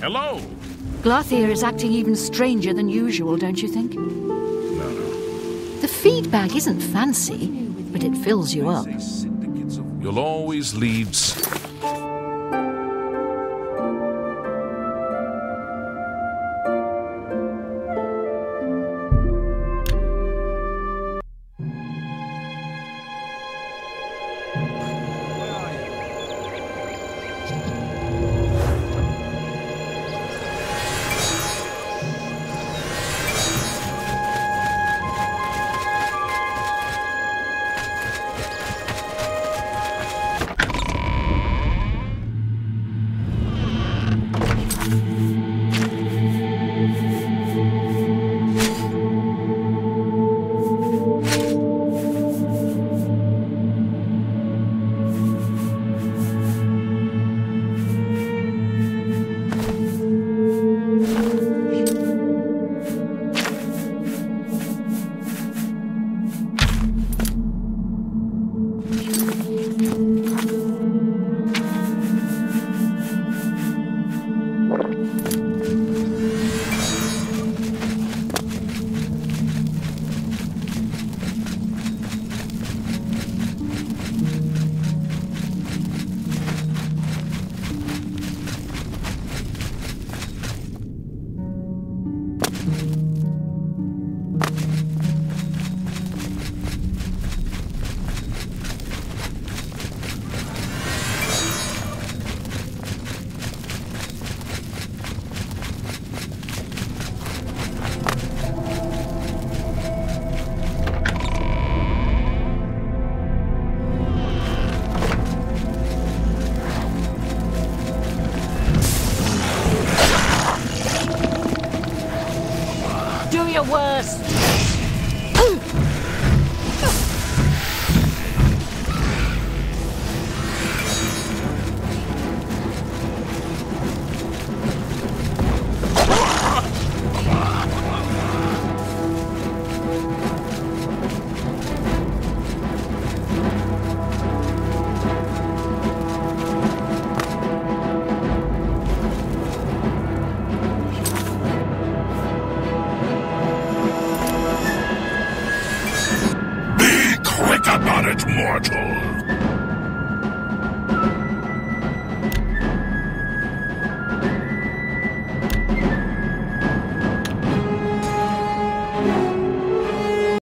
Hello. Glarthir is acting even stranger than usual, don't you think? No, no. The Feed Bag isn't fancy, but it fills you up. You'll always leave. Do your worst! Mortal!